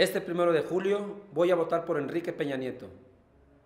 Este primero de julio voy a votar por Enrique Peña Nieto.